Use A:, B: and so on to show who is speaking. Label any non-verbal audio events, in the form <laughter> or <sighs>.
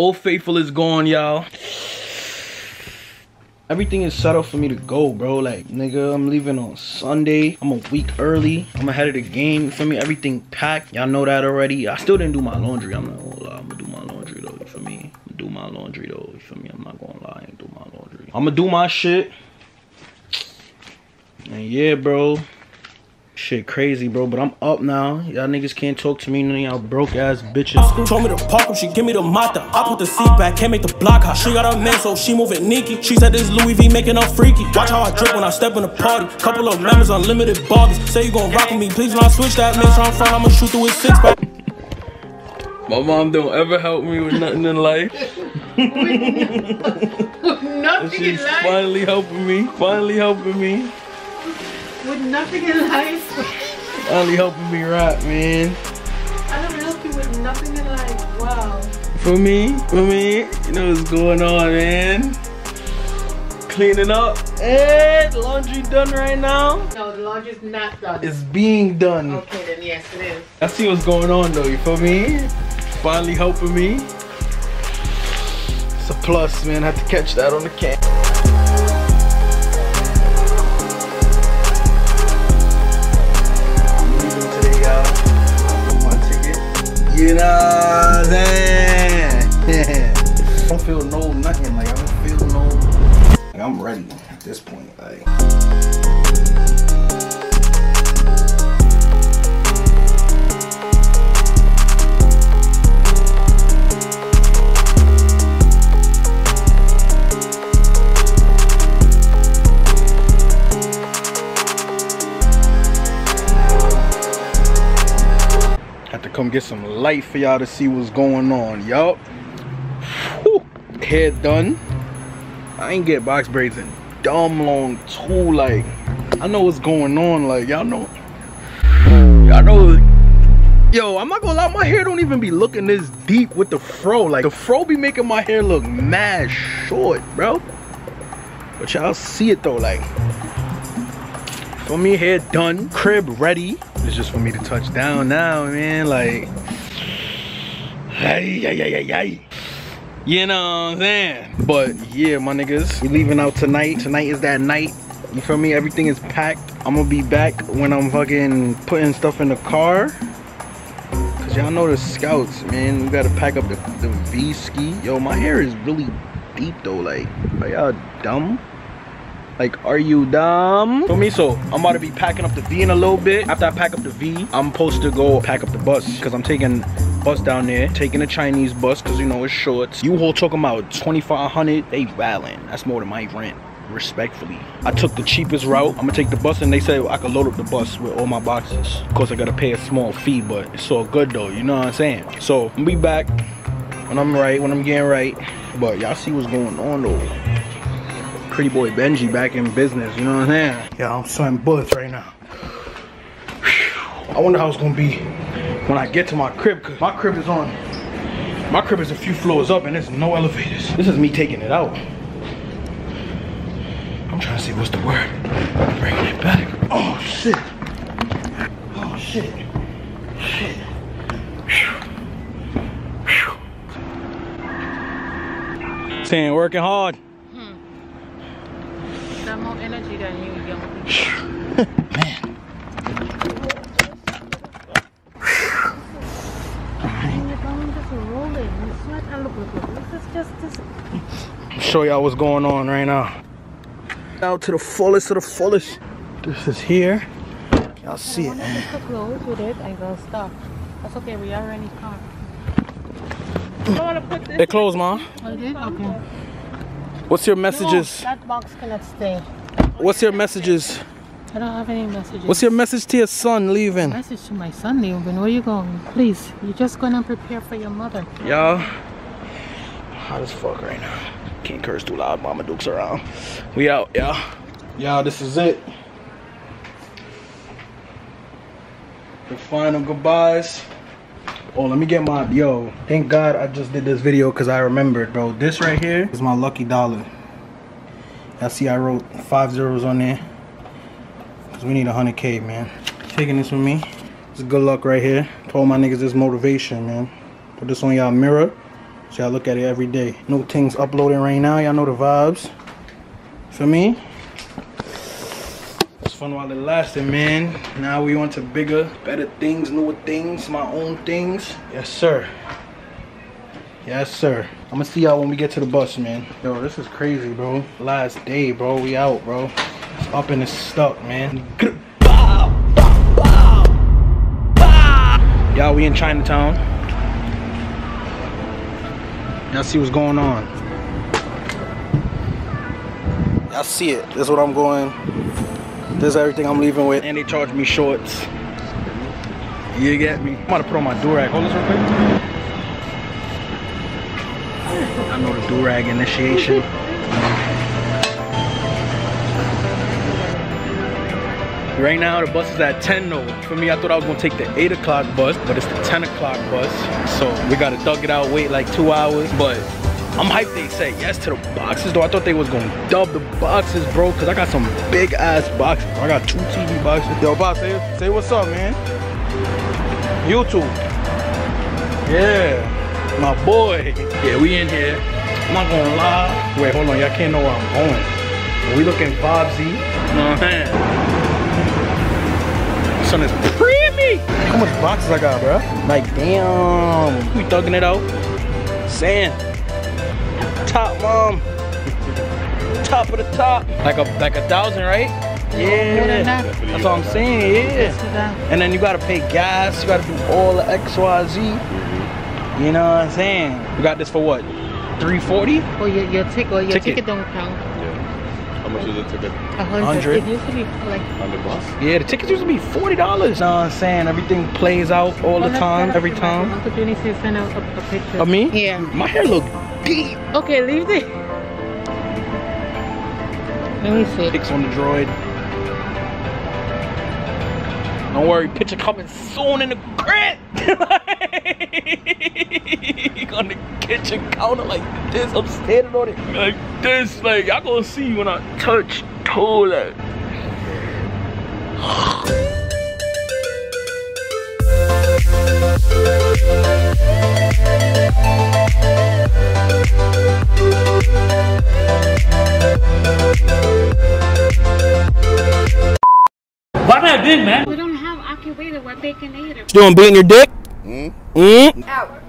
A: Old Faithful is gone, y'all. Everything is set up for me to go, bro. Like, nigga, I'm leaving on Sunday. I'm a week early. I'm ahead of the game. For me, everything packed. Y'all know that already. I still didn't do my laundry. I'm not gonna lie. I'm gonna do my laundry though. For me, I'm gonna do my laundry though. You feel me? I'm not gonna lie. I ain't do my laundry. I'm gonna do my shit. And yeah, bro. Shit crazy, bro, but I'm up now. Y'all niggas can't talk to me, none of y'all broke ass bitches.
B: Told me to park up, she give me the mata. I put the seat back, can't make the block hot. She got a man, so she moving Nikki. She said this Louis V making her freaky. Watch how I drip when I step in the party. Couple of members, unlimited bargains. Say you gon' rock with me, please do not switch that. Make sure I'm front, I'ma shoot through his six pack.
A: My mom don't ever help me with nothing in life. <laughs>
C: Nothing in
A: She's
C: life.
A: finally helping me. Finally helping me.
C: With nothing in life.
A: Finally helping me rap, man.
C: I don't help you with nothing in life. Wow.
A: For me, for me, you know what's going on, man. Cleaning up. And laundry done right now.
C: No, the laundry's not done.
A: It's being done.
C: Okay, then yes, it is.
A: I see what's going on though, you feel me? Finally helping me. It's a plus, man. I Had to catch that on the can. I'm ready at this point. Like. Had to come get some light for y'all to see what's going on. Whew. Hair done. I ain't get box braids in dumb long too. Like, I know what's going on. Like, y'all know. Y'all know. Yo, I'm not gonna lie, my hair don't even be looking this deep with the fro. Like, the fro be making my hair look mad short, bro. But y'all see it though, like. For me, hair done, crib ready. It's just for me to touch down now, man. Like, <sighs> ay, ay, ay, ay, ay. You know what I'm saying? But yeah, my niggas, we leaving out tonight. Tonight is that night. You feel me? Everything is packed. I'm gonna be back when I'm fucking putting stuff in the car. Cause y'all know the scouts, man. We gotta pack up the, the V ski. Yo, my hair is really deep though. Like, are y'all dumb? Like, are you dumb? For me, so I'm about to be packing up the V in a little bit. After I pack up the V, I'm supposed to go pack up the bus because I'm taking bus down there, taking a Chinese bus because you know it's shorts. You all talking about 2500 they valin'. That's more than my rent. Respectfully, I took the cheapest route. I'm gonna take the bus, and they said I could load up the bus with all my boxes. Of course, I gotta pay a small fee, but it's all good though. You know what I'm saying? So I'm be back when I'm right, when I'm getting right. But y'all see what's going on though. Pretty boy Benji back in business, you know what I'm saying? Yeah, I'm sweating bullets right now. I wonder how it's gonna be when I get to my crib, cause my crib is on, my crib is a few floors up and there's no elevators. This is me taking it out. I'm trying to see what's the word. I'm bringing it back. Oh shit. Oh shit. Shit. Saying working hard. Hmm.
C: Got more energy than you, young <laughs> people.
A: Man.
C: I'm just rolling. You sweat and look, look, look. This is just this.
A: show y'all what's going on right now. Out to the fullest to the fullest. This is here. Y'all see it.
C: I want close with it and go stop. That's okay. We are in car. To put this.
A: Oh, they closed, mom.
C: Oh, did? Okay.
A: What's your messages?
C: No, that box cannot stay.
A: What's your messages?
C: I don't have any messages.
A: What's your message to your son leaving?
C: message to my son, Leoben? Where you going? Please, you're just gonna prepare for your mother.
A: Y'all, hot as fuck right now. Can't curse too loud. Mama Duke's around. We out, y'all. Y'all, this is it. The final goodbyes. Oh, let me get my yo. Thank God I just did this video because I remembered, bro. This right here is my lucky dollar. Y'all see I wrote five zeros on there. Cause we need a hundred K, man. Taking this with me. It's good luck right here. Told my niggas this motivation, man. Put this on y'all mirror. So y'all look at it every day. No things uploading right now. Y'all know the vibes. For me, it's fun while it lasted, man. Now we on to bigger, better things, newer things, my own things. Yes, sir. Yes, sir. I'm gonna see y'all when we get to the bus, man. Yo, this is crazy, bro. Last day, bro. We out, bro. It's up and it's stuck, man. Y'all, we in Chinatown. Y'all see what's going on. Y'all see it. This is what I'm going. This is everything I'm leaving with. And they charge me shorts. You get me? I'm about to put on my durag. Hold this real quick. I know the durag initiation. Right now the bus is at 10 though. For me, I thought I was gonna take the 8 o'clock bus, but it's the 10 o'clock bus. So we gotta thug it out, wait like two hours. But I'm hyped they say yes to the boxes though. I thought they was gonna dub the boxes, bro, cause I got some big ass boxes. I got two TV boxes. Yo, boss, say, say what's up, man. YouTube. Yeah, my boy. Yeah, we in here. I'm not gonna lie. Wait, hold on, y'all can't know where I'm going. We looking vibesy. You know what I'm saying? Son is creamy. How much boxes I got, bro? Like, damn. We thugging it out. Sand. Top, mom. Top of the top. Like a like a thousand, right? Yeah.
C: that.
A: That's what I'm saying, yeah. And then you gotta pay gas, you gotta do all the XYZ. You know what I'm saying? You got this for what? 340?
C: Oh, your, your ticket, well, your
A: Ticket.
C: ticket. don't count.
D: Yeah. How much is the ticket?
C: A hundred.
A: Hundred.
C: It used to be like.
D: On the bus?
A: Yeah, the tickets used to be $40. You know what I'm saying? Everything plays out all the
C: Oh,
A: time, every
C: your
A: time.
C: Uncle Junior said send a, a, a picture.
A: Of me?
C: Yeah.
A: My hair look deep.
C: Okay, leave it. Let me see.
A: Pics on the droid. Don't worry, picture coming soon in the crib. on the kitchen counter like this. I'm standing on it like this. Like y'all gonna see when I touch toilet. <sighs> <laughs>
E: am I doing, man?
C: We don't have Accuwator. We're
A: doing beating your dick? Mm? Mm?
F: Out.